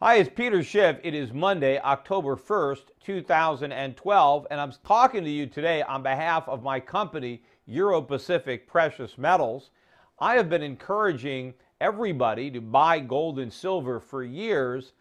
Hi, it's Peter Schiff. It is Monday, October 1st, 2012, and I'm talking to you today on behalf of my company, Euro Pacific Precious Metals. I have been encouraging everybody to buy gold and silver for years.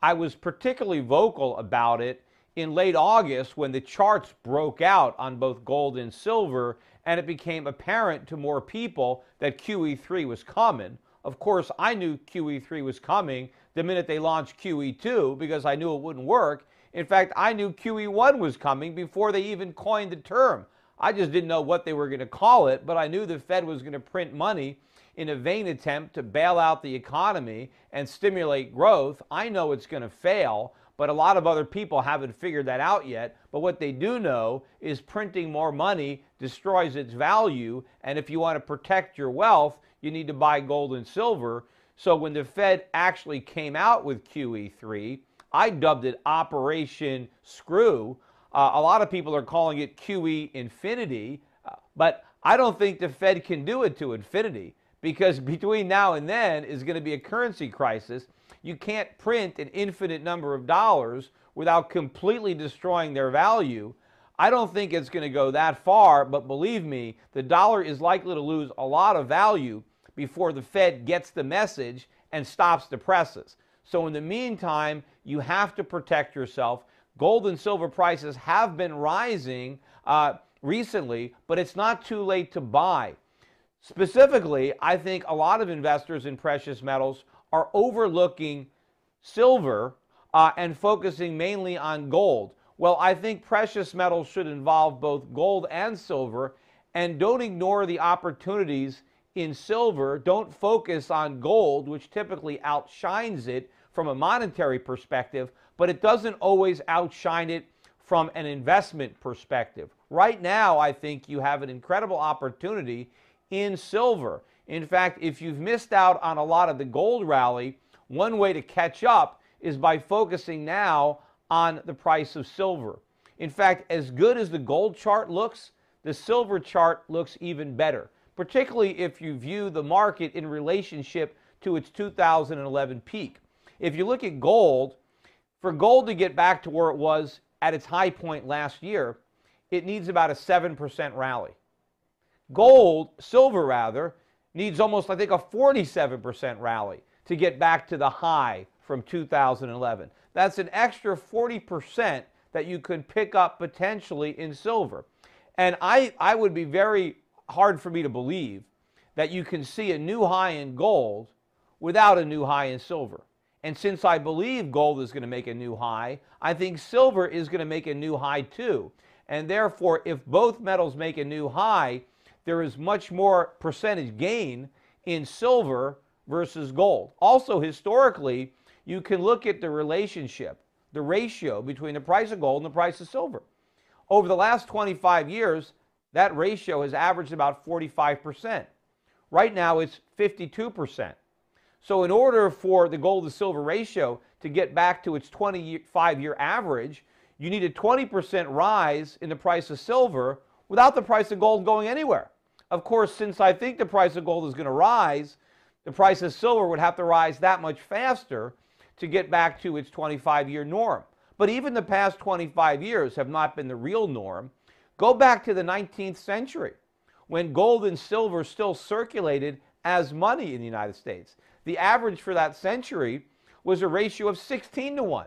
I was particularly vocal about it in late August when the charts broke out on both gold and silver, and it became apparent to more people that QE3 was coming. Of course, I knew QE3 was coming the minute they launched QE2 because I knew it wouldn't work. In fact, I knew QE1 was coming before they even coined the term. I just didn't know what they were going to call it, but I knew the Fed was going to print money in a vain attempt to bail out the economy and stimulate growth. I know it's going to fail, but a lot of other people haven't figured that out yet. But what they do know is printing more money destroys its value. And if you want to protect your wealth, you need to buy gold and silver. So when the Fed actually came out with QE3, I dubbed it Operation Screw. Uh, a lot of people are calling it QE Infinity, uh, but I don't think the Fed can do it to infinity because between now and then is going to be a currency crisis you can't print an infinite number of dollars without completely destroying their value. I don't think it's going to go that far, but believe me, the dollar is likely to lose a lot of value before the Fed gets the message and stops the presses. So, in the meantime, you have to protect yourself. Gold and silver prices have been rising uh, recently, but it's not too late to buy. Specifically, I think a lot of investors in precious metals are overlooking silver uh, and focusing mainly on gold. Well, I think precious metals should involve both gold and silver, and don't ignore the opportunities in silver. Don't focus on gold, which typically outshines it from a monetary perspective, but it doesn't always outshine it from an investment perspective. Right now, I think you have an incredible opportunity in silver. In fact, if you've missed out on a lot of the gold rally, one way to catch up is by focusing now on the price of silver. In fact, as good as the gold chart looks, the silver chart looks even better, particularly if you view the market in relationship to its 2011 peak. If you look at gold, for gold to get back to where it was at its high point last year, it needs about a 7% rally. Gold, silver rather, needs almost, I think, a 47% rally to get back to the high from 2011. That's an extra 40% that you could pick up potentially in silver. And I, I would be very hard for me to believe that you can see a new high in gold without a new high in silver. And since I believe gold is going to make a new high, I think silver is going to make a new high too. And therefore, if both metals make a new high, there is much more percentage gain in silver versus gold. Also, historically, you can look at the relationship, the ratio between the price of gold and the price of silver. Over the last 25 years, that ratio has averaged about 45%. Right now, it's 52%. So, in order for the gold to silver ratio to get back to its 25 year average, you need a 20% rise in the price of silver without the price of gold going anywhere. Of course, since I think the price of gold is going to rise, the price of silver would have to rise that much faster to get back to its 25 year norm. But even the past 25 years have not been the real norm. Go back to the 19th century when gold and silver still circulated as money in the United States. The average for that century was a ratio of 16 to 1.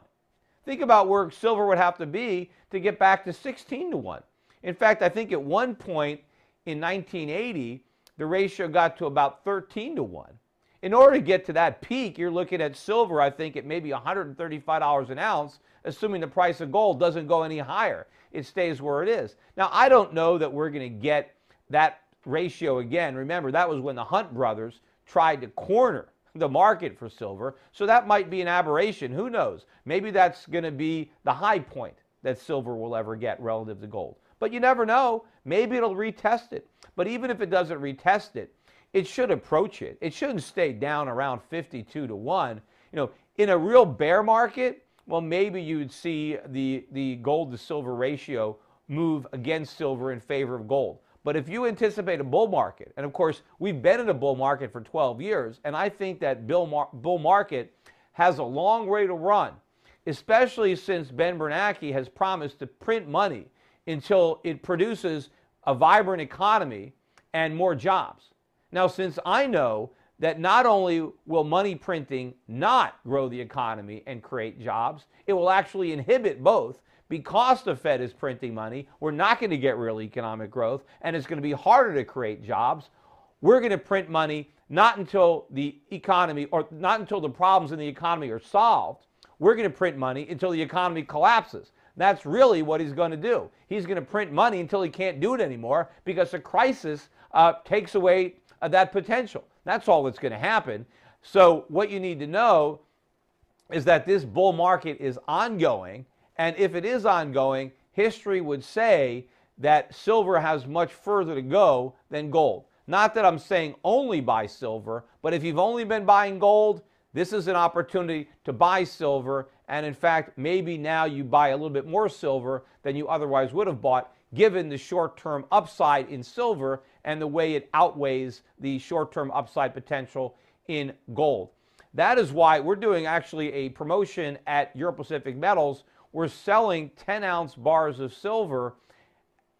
Think about where silver would have to be to get back to 16 to 1. In fact, I think at one point in 1980, the ratio got to about 13 to 1. In order to get to that peak, you're looking at silver, I think, at maybe $135 an ounce, assuming the price of gold doesn't go any higher. It stays where it is. Now, I don't know that we're going to get that ratio again. Remember, that was when the Hunt brothers tried to corner the market for silver. So that might be an aberration. Who knows? Maybe that's going to be the high point that silver will ever get relative to gold. But you never know. Maybe it'll retest it. But even if it doesn't retest it, it should approach it. It shouldn't stay down around 52 to 1. You know, in a real bear market, well, maybe you'd see the, the gold to silver ratio move against silver in favor of gold. But if you anticipate a bull market, and of course, we've been in a bull market for 12 years, and I think that bull, bull market has a long way to run, especially since Ben Bernanke has promised to print money until it produces a vibrant economy and more jobs. Now, since I know that not only will money printing not grow the economy and create jobs, it will actually inhibit both because the Fed is printing money. We're not going to get real economic growth, and it's going to be harder to create jobs. We're going to print money not until the economy or not until the problems in the economy are solved. We're going to print money until the economy collapses. That's really what he's going to do. He's going to print money until he can't do it anymore because the crisis uh, takes away uh, that potential. That's all that's going to happen. So, what you need to know is that this bull market is ongoing. And if it is ongoing, history would say that silver has much further to go than gold. Not that I'm saying only buy silver, but if you've only been buying gold, this is an opportunity to buy silver. And in fact, maybe now you buy a little bit more silver than you otherwise would have bought, given the short term upside in silver and the way it outweighs the short term upside potential in gold. That is why we're doing actually a promotion at Euro Pacific Metals. We're selling 10 ounce bars of silver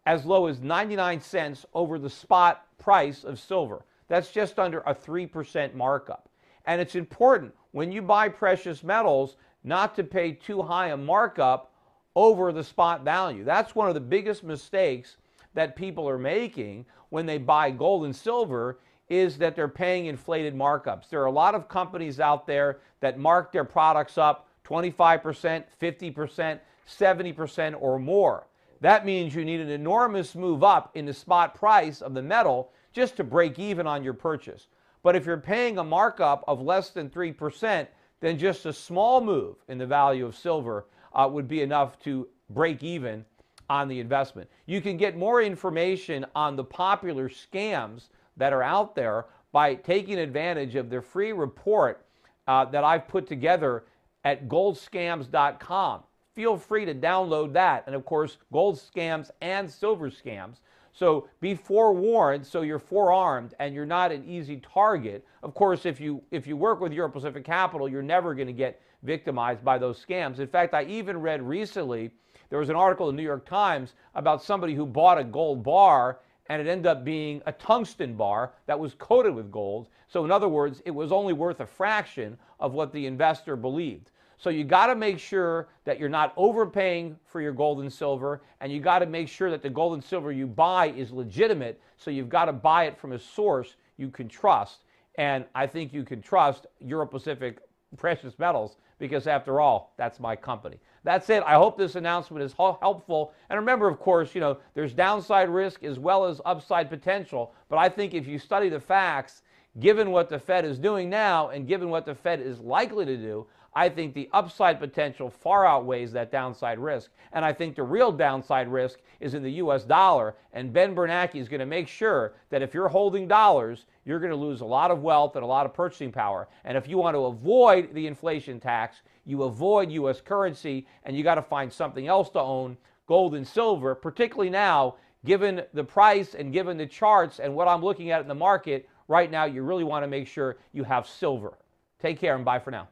as low as 99 cents over the spot price of silver. That's just under a 3% markup. And it's important when you buy precious metals not to pay too high a markup over the spot value. That's one of the biggest mistakes that people are making when they buy gold and silver is that they're paying inflated markups. There are a lot of companies out there that mark their products up 25%, 50%, 70% or more. That means you need an enormous move up in the spot price of the metal just to break even on your purchase. But if you're paying a markup of less than 3%, then just a small move in the value of silver uh, would be enough to break even on the investment. You can get more information on the popular scams that are out there by taking advantage of the free report uh, that I've put together at goldscams.com. Feel free to download that. And of course, gold scams and silver scams. So be forewarned so you're forearmed and you're not an easy target. Of course, if you if you work with Euro Pacific Capital, you're never going to get victimized by those scams. In fact, I even read recently there was an article in the New York Times about somebody who bought a gold bar and it ended up being a tungsten bar that was coated with gold. So, in other words, it was only worth a fraction of what the investor believed. So, you got to make sure that you're not overpaying for your gold and silver, and you got to make sure that the gold and silver you buy is legitimate. So, you've got to buy it from a source you can trust. And I think you can trust Euro Pacific Precious Metals because, after all, that's my company. That's it. I hope this announcement is helpful. And remember, of course, you know, there's downside risk as well as upside potential. But I think if you study the facts, given what the Fed is doing now and given what the Fed is likely to do, I think the upside potential far outweighs that downside risk. And I think the real downside risk is in the US dollar. And Ben Bernanke is going to make sure that if you're holding dollars, you're going to lose a lot of wealth and a lot of purchasing power. And if you want to avoid the inflation tax, you avoid US currency and you got to find something else to own, gold and silver, particularly now, given the price and given the charts and what I'm looking at in the market right now, you really want to make sure you have silver. Take care and bye for now.